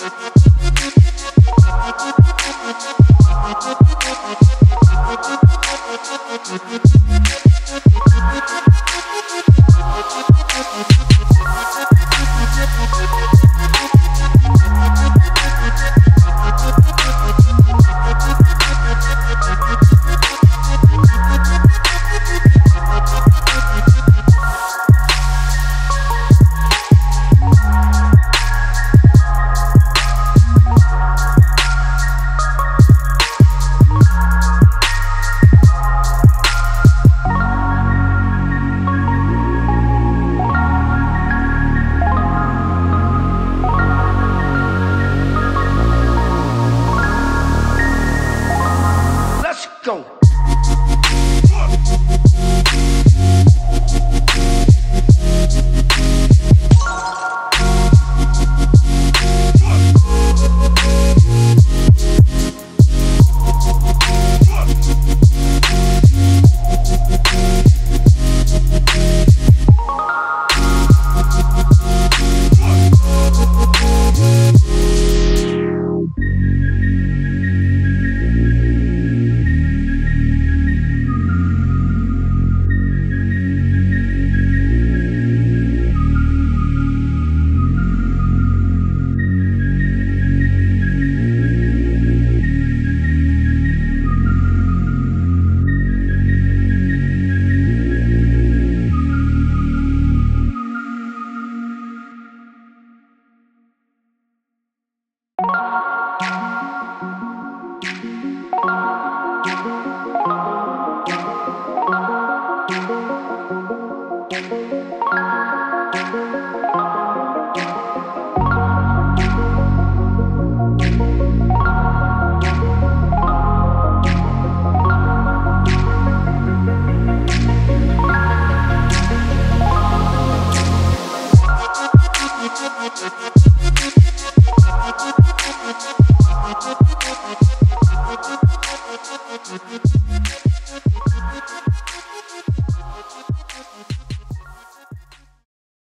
Thank you. Glasgow. Thank Thank